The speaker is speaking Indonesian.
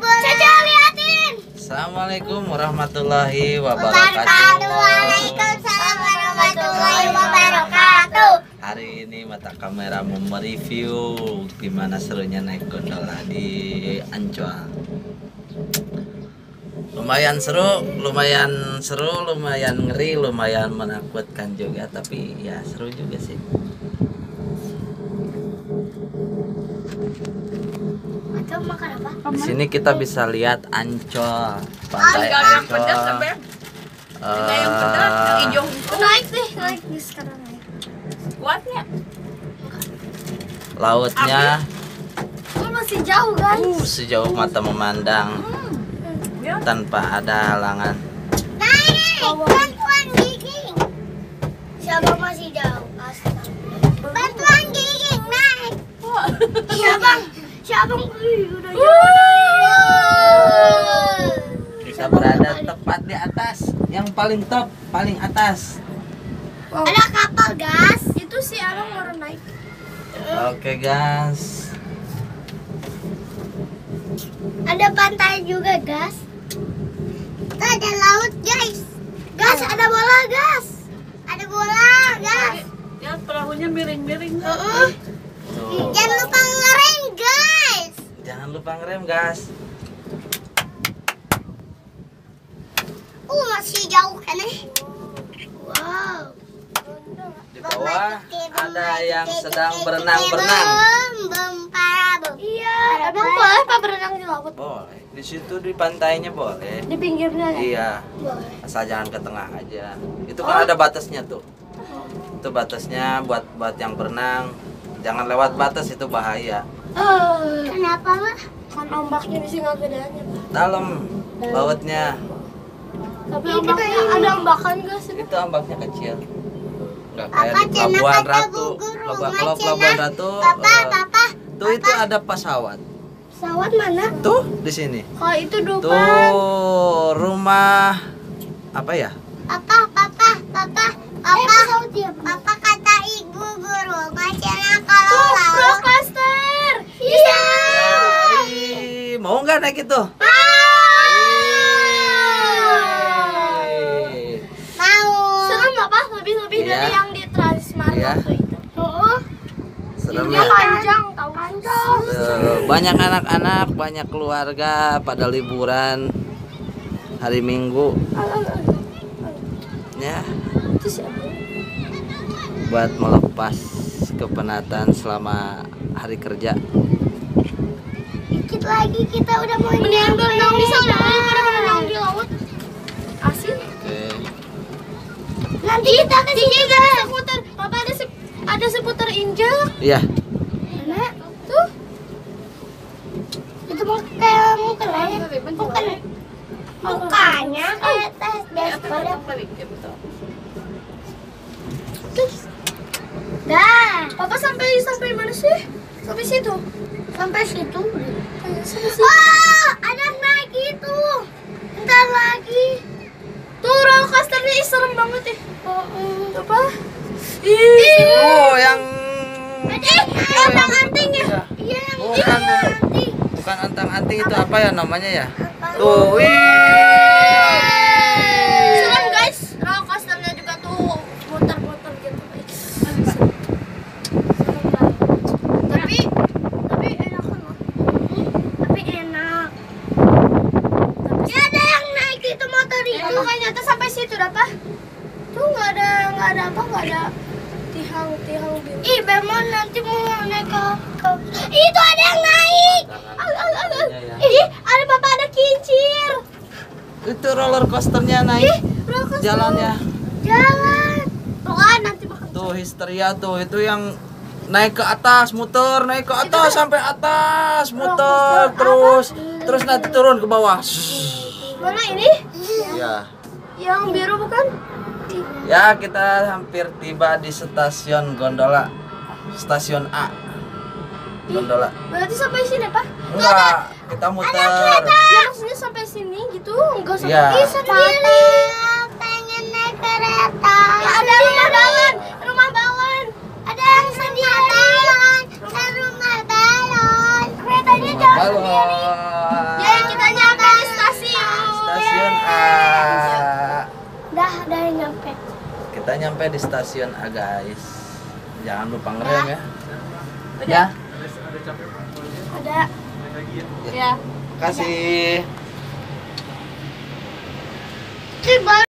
Caca liatin. Assalamualaikum warahmatullahi Wabarakatuh. wabarakatuh. Waalaikumsalam warahmatullahi wabarakatuh. Hari ini mata kamera mau mereview gimana serunya naik gondola di Ancol. Lumayan seru, lumayan seru, lumayan ngeri, lumayan menakutkan juga, tapi ya seru juga sih. Di sini kita bisa lihat Ancol, pantai Enggak ada yang Ancol. pedas sampai ada yang pedas, yang Eh, hijau Naik deh, naik nih sekarang naik. kuatnya. lautnya Oh, masih jauh guys. uh, sejauh mata memandang Ya. tanpa ada halangan. Naik, Udah jauh. Kita berada tepat di atas, yang paling top, paling atas. Ada kapal gas. Itu si Arang baru naik. Oke guys, Ada pantai juga gas. Itu ada laut guys. Gas ada bola gas. Ada bola gas. Ya perahunya miring-miring. Heeh. tuh. Jangan lupa ngerem guys. Jangan lupa ngerem guys. Uh masih jauh kan eh. Wow. Di bawah ada yang sedang berenang-berenang. Iya, emang boleh pak berenang di laut? Boleh, di situ di pantainya boleh. Di pinggirnya ya? Iya, Boleh. asal jangan ke tengah aja. Itu kan ada batasnya tuh. Itu batasnya buat buat yang berenang. Jangan lewat batas itu bahaya. Kenapa mah? Kan ombaknya di sini nggak gedeannya pak. Dalam lautnya Tapi ombaknya ada ombakan gak sih? itu ombaknya kecil. Enggak Papa, kayak di Pelabuhan Ratu. Pelabuhan kalau macam Pelabuhan. Ratu Papa, eh, papa. tuh itu ada pesawat. Pesawat mana? Tuh di sini. Kalau itu Dufan. Tuh rumah apa ya? Papa, papa, papa, papa. Papa kata ibu guru macamnya kalau laut. Rockcaster. Iya. Ih, mau nggak naik itu? Mau. Serem apa? Lebih lebih Iya. dari yang di Transmart Iya. waktu itu. Oh. Serem ya. panjang tahu panjang. Tuh, banyak anak-anak, banyak keluarga pada liburan hari Minggu. Ya, buat melepas kepenatan selama hari kerja. Lagi kita udah mau Mendingan berenang di sana daripada berenang di laut. Asin. Oke. Nanti kita ke sini guys. Seputar, papa ada sep, ada seputar injak. Iya. Mana? Tuh. Itu mau kayak mau ke lain. Bukan. Bukannya kayak tes daripada. Terus. Dah. Papa sampai sampai mana sih? Sampai situ. Sampai situ. Oh, ada naik itu. Bentar lagi. Tuh roller coasternya serem banget ya. Tuh apa? Ih. Oh, yang Eh, antang anting ya? Iya yang Bukan. iya, anting. bukan antang-anting itu apa ya namanya ya? Tuh, wih. Serem guys, roller coasternya juga tuh muter-muter gitu guys. Serem banget. Tapi tapi enak kan loh. Tapi enak. Tapi ada yang naik itu motor itu. Ya, makanya tuh sampai situ apa? Tuh nggak ada nggak ada apa nggak ada tihang tihang gitu. Ih, Bemon nanti mau naik ke, ke... Itu ada yang naik. Al, al, al, al. Ya, ya. Ih, ada papa ada kincir. Itu roller coasternya naik roller coaster. jalannya. Jalan. Tuh kan nanti bakal Tuh histeria tuh itu yang naik ke atas muter naik ke atas sampai atas muter terus terus nanti turun ke bawah Mana ini? ya Yang biru bukan? ya kita hampir tiba di stasiun gondola stasiun A. Gondola. Berarti sampai sini, Pak? enggak kita muter. Ya maksudnya sampai sini gitu, enggak sampai Iya. Ih, sendiri. Kita nyampe di stasiun ah guys. Jangan lupa ngerem ya. Ya. Ada. Ya. Kasih. Coba